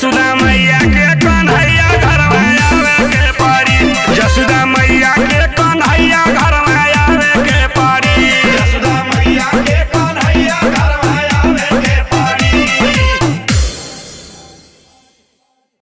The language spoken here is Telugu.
సురామయ్య